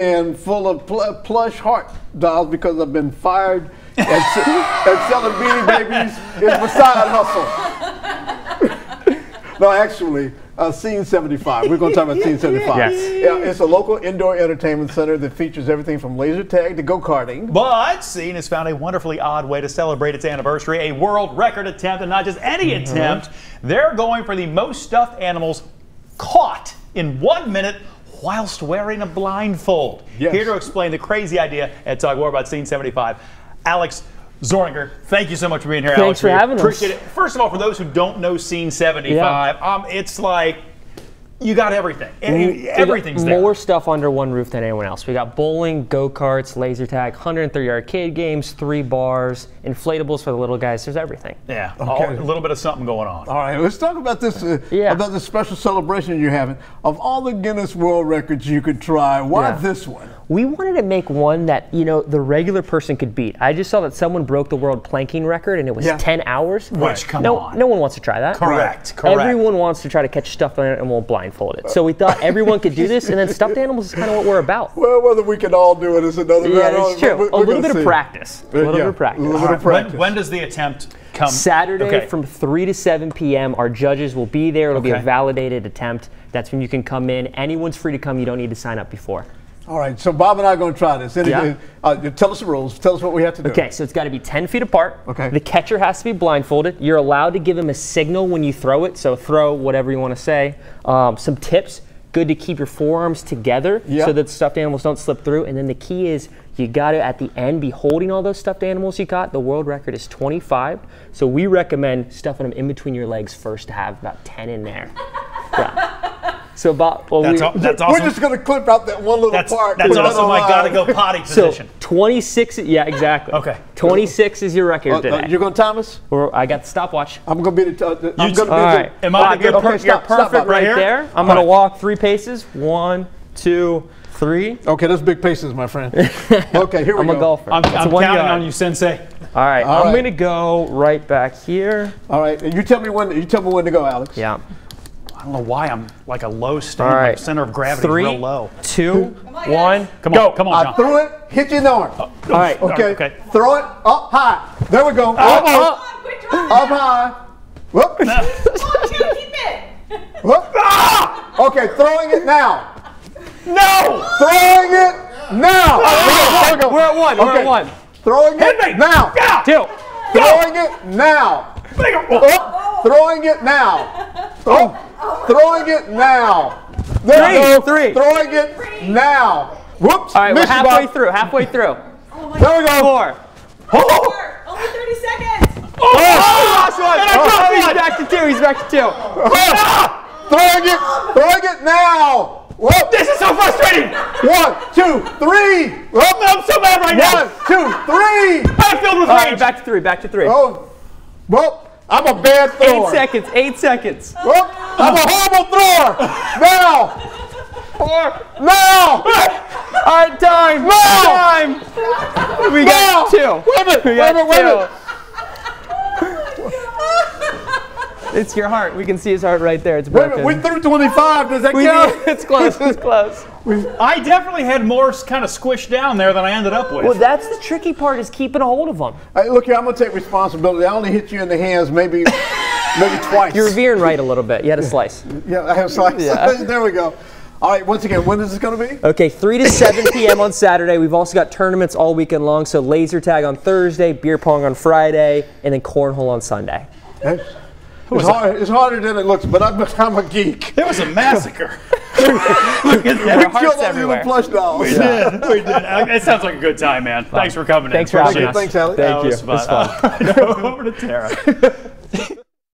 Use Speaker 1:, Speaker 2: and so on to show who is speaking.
Speaker 1: and full of pl- plush heart dolls because I've been fired at, at selling Beanie Babies is my side hustle. no, actually, uh, Scene 75. We're going to talk about Scene 75.
Speaker 2: Yes.
Speaker 1: Yeah, it's a local indoor entertainment center that features everything from laser tag to go karting.
Speaker 3: But Scene has found a wonderfully odd way to celebrate its anniversary, a world record attempt, and not just any
Speaker 1: Mm-hmm.
Speaker 3: attempt. They're going for the most stuffed animals caught in one minute whilst wearing a blindfold.
Speaker 1: Yes.
Speaker 3: Here to explain the crazy idea and talk more about Scene 75, Alex Zoringer, thank you so much for being here,
Speaker 2: Thanks
Speaker 3: Alex.
Speaker 2: for
Speaker 3: We
Speaker 2: having us.
Speaker 3: Appreciate it. First of all, for those who don't know Scene 75, um, it's like you got everything.
Speaker 2: We got
Speaker 3: there.
Speaker 2: More stuff under one roof than anyone else. We got bowling, go karts, laser tag, 103 arcade games, three bars, inflatables for the little guys. There's everything.
Speaker 3: Yeah, all- a little bit of something going on.
Speaker 1: All right, let's talk about this. Uh,
Speaker 2: Yeah.
Speaker 1: About this special celebration you're having. Of all the Guinness World Records you could try, why
Speaker 2: Yeah.
Speaker 1: this one?
Speaker 2: We wanted to make one that you know the regular person could beat. I just saw that someone broke the world planking record and it was
Speaker 1: Yeah.
Speaker 2: 10 hours.
Speaker 3: Which, come
Speaker 2: no,
Speaker 3: on.
Speaker 2: no one wants to try that.
Speaker 3: Correct, correct.
Speaker 2: Everyone wants to try to catch stuffed animal blindfolded. So we thought everyone could do this, and then stuffed animals is kind of what we're about.
Speaker 1: Well, whether we can all do it is another
Speaker 2: Yeah,
Speaker 1: matter.
Speaker 2: it's true.
Speaker 1: We're-
Speaker 2: A
Speaker 1: we're
Speaker 2: little
Speaker 1: gonna
Speaker 2: bit of practice. A little
Speaker 1: Yeah,
Speaker 2: bit of practice.
Speaker 1: A little bit of
Speaker 3: when,
Speaker 1: practice.
Speaker 3: when does the attempt come?
Speaker 2: Saturday
Speaker 3: Okay.
Speaker 2: from 3 to 7 p.m. Our judges will be there. It'll be a validated attempt. That's when you can come in. Anyone's free to come. You don't need to sign up before.
Speaker 1: All right, so Bob and I are going to try this. Any-
Speaker 2: Yeah.
Speaker 1: uh, tell us the rules. Tell us what we have to do.
Speaker 2: Okay, so it's got to be 10 feet apart.
Speaker 1: Okay.
Speaker 2: The catcher has to be blindfolded. You're allowed to give him a signal when you throw it, so throw whatever you want to say. Um, some tips good to keep your forearms together
Speaker 1: Yeah.
Speaker 2: so that stuffed animals don't slip through. And then the key is you got to, at the end, be holding all those stuffed animals you got. The world record is 25. So we recommend stuffing them in between your legs first to have about 10 in there. Yeah. So, Bob, well,
Speaker 3: That's,
Speaker 2: we,
Speaker 3: all, that's
Speaker 1: We're
Speaker 3: awesome.
Speaker 1: just going to clip out that one little
Speaker 3: That's,
Speaker 1: part.
Speaker 3: that's
Speaker 1: put it
Speaker 3: awesome.
Speaker 1: on
Speaker 3: I gotta go potty position.
Speaker 2: so 26, yeah, exactly.
Speaker 3: Okay.
Speaker 2: 26 is your record
Speaker 1: Uh, uh,
Speaker 2: today.
Speaker 1: you're going to time?
Speaker 2: Or I got the stopwatch.
Speaker 1: I'm going to be the. Uh, the- I'm going to be
Speaker 2: All
Speaker 1: the.
Speaker 3: Am I
Speaker 2: Bob,
Speaker 3: the good
Speaker 2: you're,
Speaker 3: per-
Speaker 2: per-
Speaker 1: stop,
Speaker 2: you're
Speaker 1: stop,
Speaker 2: perfect right,
Speaker 3: Right here?
Speaker 2: there. I'm going
Speaker 3: right.
Speaker 2: to walk three paces. One, two, three.
Speaker 1: Okay, that's big paces, my friend. Okay, here we go.
Speaker 2: I'm a golfer.
Speaker 3: I'm,
Speaker 2: It's
Speaker 3: I'm counting
Speaker 2: yard.
Speaker 3: on you, Sensei.
Speaker 2: All right.
Speaker 1: All
Speaker 2: I'm
Speaker 1: right.
Speaker 2: going to go right back here.
Speaker 1: All right, and you tell me when. You tell me when to go, Alex.
Speaker 2: Yeah.
Speaker 3: I don't know why I'm like a low stand.
Speaker 2: All
Speaker 3: My center of gravity
Speaker 2: Three,
Speaker 3: is real low.
Speaker 2: two, one.
Speaker 3: Come
Speaker 2: go.
Speaker 3: on, come on,
Speaker 1: I threw it, hit you in the arm.
Speaker 2: Oh, All right.
Speaker 1: Okay.
Speaker 3: Okay.
Speaker 1: Throw it up high. There we go. Uh,
Speaker 2: up,
Speaker 1: uh,
Speaker 2: Up,
Speaker 4: up, up.
Speaker 1: Up high. Whoop.
Speaker 4: Come on, Joe, keep it.
Speaker 1: Whoop. Ah! Okay, throwing it now.
Speaker 3: No!
Speaker 1: Throwing it now. Ah! There we go, there we go.
Speaker 2: We're at one. We're
Speaker 1: Okay.
Speaker 2: at one.
Speaker 1: Throwing
Speaker 3: Hit me!
Speaker 1: it now.
Speaker 3: Yeah!
Speaker 2: Two.
Speaker 1: Throwing it now.
Speaker 3: Big ol-
Speaker 1: Up. Throwing it now. Up. Oh. Throwing it now. There
Speaker 2: Three,
Speaker 1: go.
Speaker 2: three.
Speaker 1: Throwing it now. Whoops.
Speaker 2: All right. We're halfway
Speaker 1: Bob.
Speaker 2: through. Halfway through.
Speaker 4: Oh my
Speaker 1: There we go.
Speaker 2: Four.
Speaker 1: Oh.
Speaker 4: Four. Only 30 seconds.
Speaker 2: Oh, last one.
Speaker 3: And I dropped
Speaker 2: Oh, he's back to two. He's back to two. Oh.
Speaker 1: Throwing it. Throwing it now. Whoop.
Speaker 3: This is so frustrating!
Speaker 1: One, two, three. Whoop.
Speaker 3: I'm so mad right
Speaker 1: One,
Speaker 3: now!
Speaker 1: two, three.
Speaker 3: I'm filled with
Speaker 2: All right.
Speaker 3: rage!
Speaker 2: Back to three. Back to three.
Speaker 1: Oh, well, I'm a bad thrower.
Speaker 2: Eight seconds. Eight seconds.
Speaker 1: I'm a horrible thrower. Now,
Speaker 2: Four.
Speaker 1: now,
Speaker 2: All right. Time.
Speaker 1: No!
Speaker 2: Time. We
Speaker 1: now.
Speaker 2: got two.
Speaker 1: Wait a minute,
Speaker 2: We
Speaker 1: wait a minute, wait a minute.
Speaker 2: It's your heart. We can see his heart right there. It's
Speaker 1: Wait a
Speaker 2: broken.
Speaker 1: minute, we threw 25. Does that
Speaker 2: We
Speaker 1: count?
Speaker 2: need- it's close. It's close.
Speaker 3: I definitely had more kind of squished down there than I ended up with.
Speaker 2: Well, that's the tricky part is keeping a hold of them.
Speaker 1: Hey, look here, I'm gonna take responsibility. I only hit you in the hands maybe, maybe twice.
Speaker 2: You're veering right a little bit. You had a slice.
Speaker 1: yeah, I have a slice.
Speaker 2: Yeah.
Speaker 1: there we go. All right, once again, when is this gonna be?
Speaker 2: Okay, 3 to 7 p.m. on Saturday. We've also got tournaments all weekend long. So laser tag on Thursday, beer pong on Friday, and then cornhole on Sunday.
Speaker 1: Hey, It's, hard, it's harder than it looks, but I'm, I'm a geek.
Speaker 3: it was a massacre.
Speaker 2: Look at
Speaker 1: We killed all the little plush dolls.
Speaker 3: we did. We did. It sounds like a good time, man. Thanks for coming
Speaker 2: Thanks
Speaker 3: in.
Speaker 2: for having us.
Speaker 1: Thanks, Alex.
Speaker 2: Thank
Speaker 3: That
Speaker 2: you.
Speaker 3: was
Speaker 2: It was
Speaker 3: fun.
Speaker 2: fun.
Speaker 3: Uh, over to Tara.